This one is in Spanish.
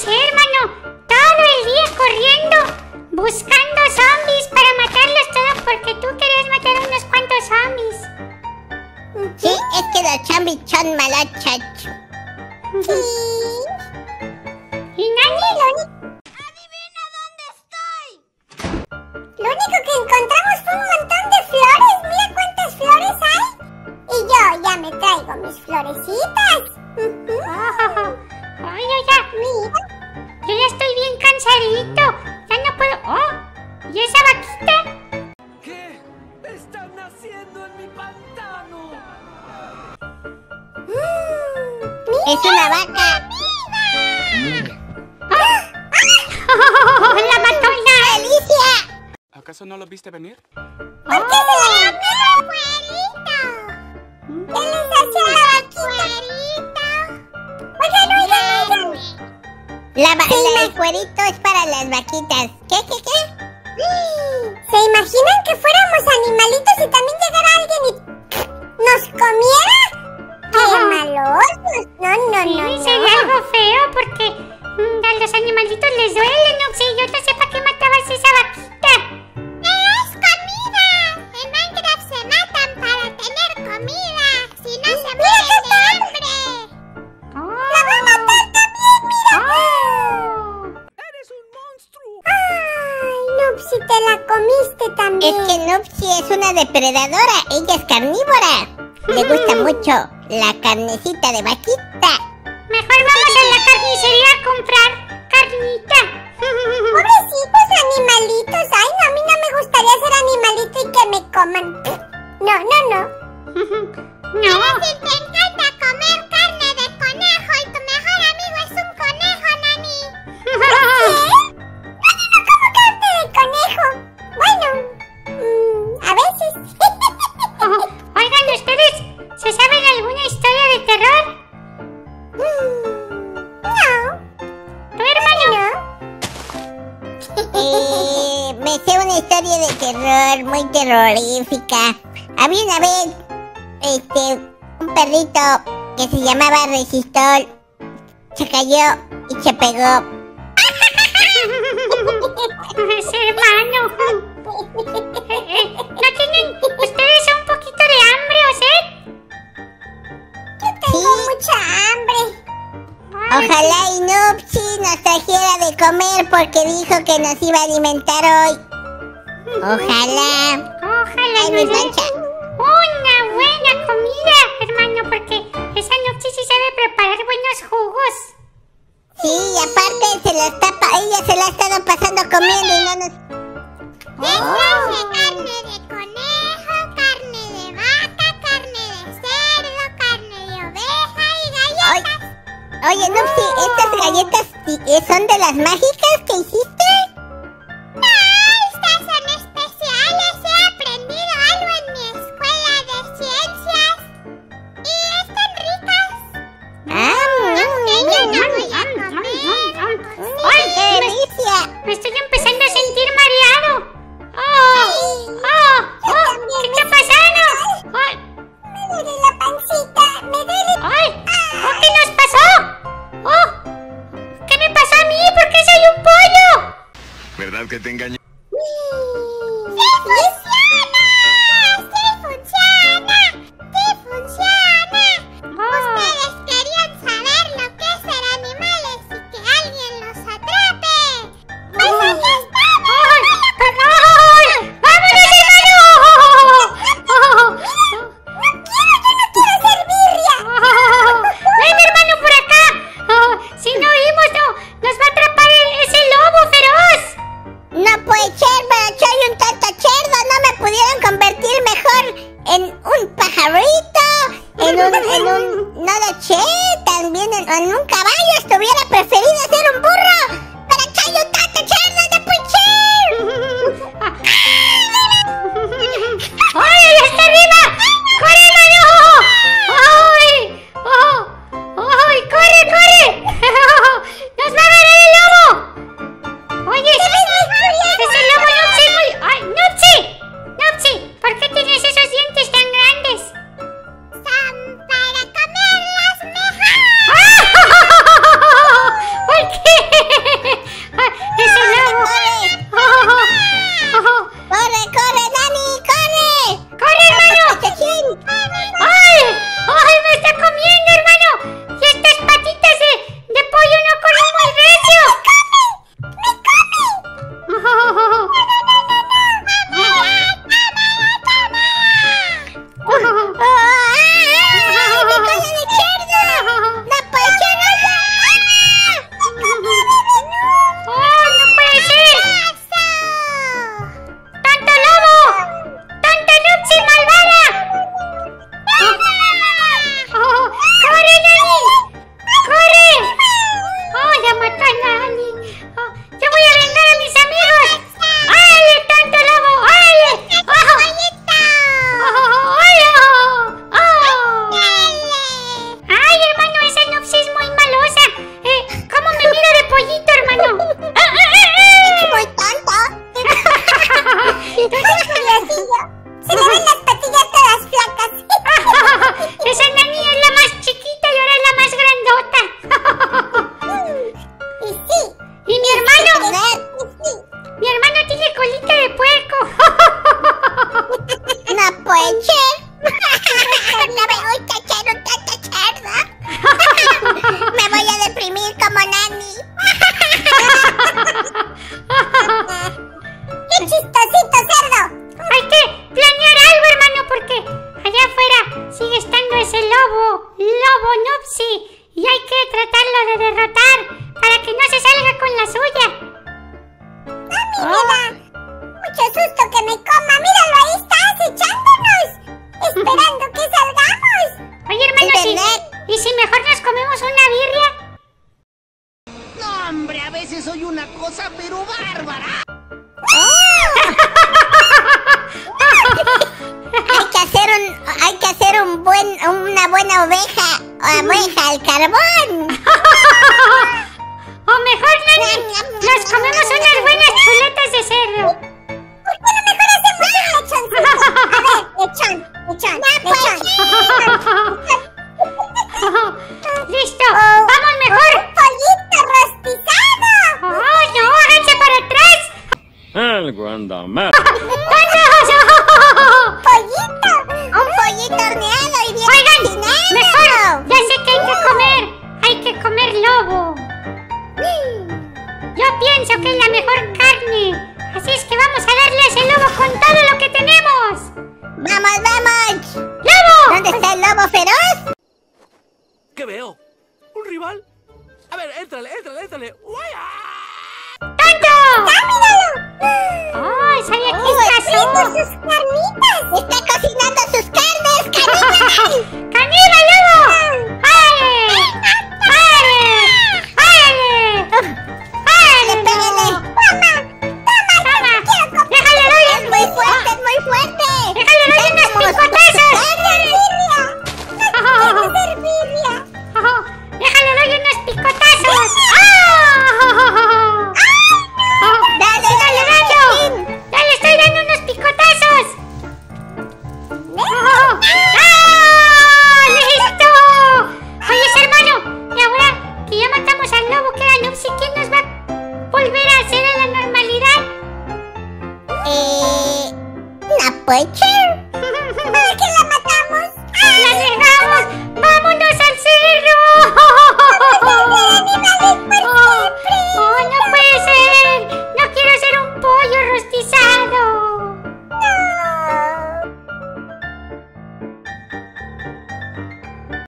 hermano. Todo el día corriendo, buscando zombies para matarlos todos porque tú querías matar unos cuantos zombies. Sí, es que los zombies son malachos. Sí. ¿Y Nani? Es una vaca. ¡La mató la ¡Alicia! ¿Acaso no lo viste venir? ¿Por qué se la comió el cuerito? ¿Qué les hace a la vaquita? Oigan, oigan, oigan. La, la- el cuerito es para las vaquitas. ¿Qué, qué, qué? ¿Se imaginan que fuéramos animalitos y también llegara depredadora. Ella es carnívora. Le gusta mucho la carnecita de vaquita. Mejor vamos a la carnicería a comprar carnita. Pobrecitos animalitos. Ay, no, a mí no me gustaría ser animalito y que me coman. No, no, no. No. Eh, me sé una historia de terror muy terrorífica. Había una vez, este, un perrito que se llamaba Resistol. Se cayó y se pegó. dijo que nos iba a alimentar hoy. Ojalá. Ojalá Ay, nos una buena comida, hermano, porque esa noche sí sabe preparar buenos jugos. Sí, y aparte se la está, ella se la ha estado pasando comiendo y no nos... Desde carne de conejo, carne de vaca, carne de cerdo, carne de oveja y galletas. Oye, Nupsi, ¿estas galletas eh, son de las mágicas que hiciste? Que te engañé? Muy tonto! ¡Se le ven las patillas todas flacas! Esa Nani es la más chiquita y ahora es la más grandota. y sí. ¿Y mi hermano? mi hermano tiene colita de puerco. Cosa pero bárbara. Hay que hacer un, hay que hacer un buen, una buena oveja, oveja al carbón. O mejor, Nani, nos comemos unas buenas chuletas de cerdo. ¿Por qué no mejor hacemos un lechoncito? A ver, lechón, lechón, lechón. Listo, Mal. ¡Pollito! Un pollito horneado y bien Oigan, mejor, ya sé que hay que comer. Hay que comer lobo. Yo pienso que es la mejor sus carnitas! Está cocinando sus carnes. ¡Caníbal,